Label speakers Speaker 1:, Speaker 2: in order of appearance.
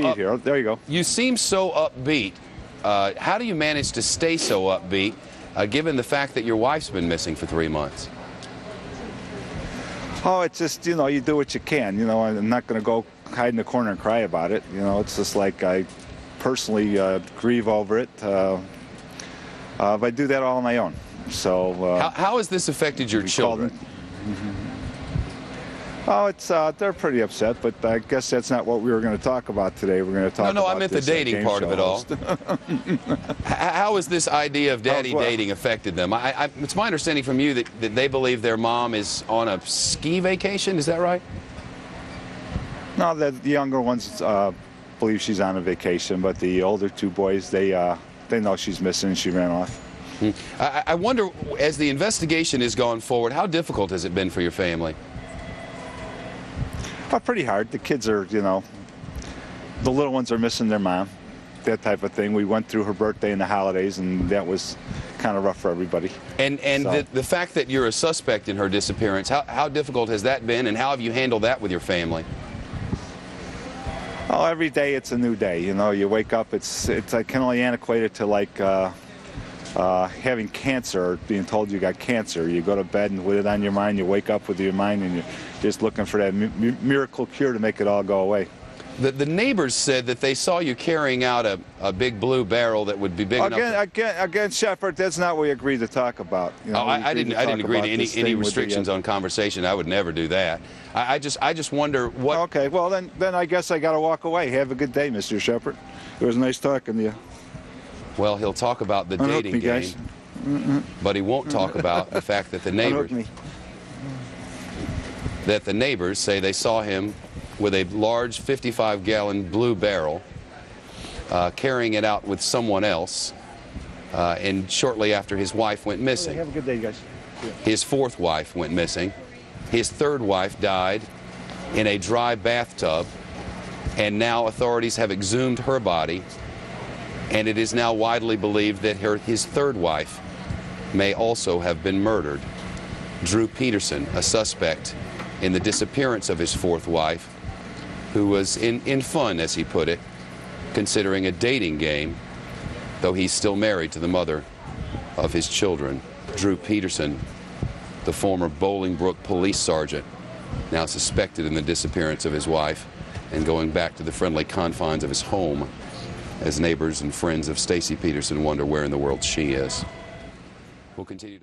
Speaker 1: Here. There you go.
Speaker 2: You seem so upbeat. Uh, how do you manage to stay so upbeat, uh, given the fact that your wife's been missing for three months?
Speaker 1: Oh, it's just you know you do what you can. You know, I'm not going to go hide in the corner and cry about it. You know, it's just like I personally uh, grieve over it. Uh, uh, but I do that all on my own. So. Uh,
Speaker 2: How, how has this affected your
Speaker 1: we called
Speaker 2: children?
Speaker 1: Oh, it's uh, they're pretty upset, but I guess that's not what we were going to talk about today. We're going to talk.
Speaker 2: No, no, I meant the
Speaker 1: uh,
Speaker 2: dating part of it all. How has this idea of daddy
Speaker 1: well-
Speaker 2: dating affected them? I, I, it's my understanding from you that, that they believe their mom is on a ski vacation. Is that right?
Speaker 1: No, the, the younger ones uh, believe she's on a vacation, but the older two boys, they uh, they know she's missing. She ran off.
Speaker 2: I, I wonder, as the investigation has gone forward, how difficult has it been for your family?
Speaker 1: Oh, pretty hard. The kids are, you know, the little ones are missing their mom, that type of thing. We went through her birthday and the holidays, and that was kind of rough for everybody.
Speaker 2: And and
Speaker 1: So-
Speaker 2: the, the fact that you're a suspect in her disappearance, how, how difficult has that been, and how have you handled that with your family?
Speaker 1: Oh, every day it's a new day. You know, you wake up. It's it's. I can only antiquate it to like uh, uh, having cancer, or being told you got cancer. You go to bed and with it on your mind, you wake up with your mind, and you're just looking for that mi- mi- miracle cure to make it all go away.
Speaker 2: The, the neighbors said that they saw you carrying out a, a big blue barrel that would be big
Speaker 1: Again,
Speaker 2: enough.
Speaker 1: again, again, Shepard. That's not what we agreed to talk about. You know,
Speaker 2: Oh, I, I didn't. I didn't agree to any any
Speaker 1: uh,
Speaker 2: restrictions on conversation. I would never do that. I, I just I just wonder what.
Speaker 1: Okay, well then, then I guess I got to walk away. Have a good day, Mr. Shepard. It was nice talking to you.
Speaker 2: Well, he'll talk about the dating game, but he won't talk about the fact that the neighbors. That the neighbors say they saw him with a large 55-gallon blue barrel, uh, carrying it out with someone else, uh, and shortly after his wife went missing.
Speaker 1: Have a good day, guys.
Speaker 2: His fourth wife went missing. His third wife died in a dry bathtub, and now authorities have exhumed her body, and it is now widely believed that her, his third wife may also have been murdered. Drew Peterson, a suspect in the disappearance of his fourth wife, who was in, in fun, as he put it, considering a dating game, though he's still married to the mother of his children. Drew Peterson, the former Bolingbrook police sergeant, now suspected in the disappearance of his wife and going back to the friendly confines of his home as neighbors and friends of Stacy Peterson wonder where in the world she is. We'll continue to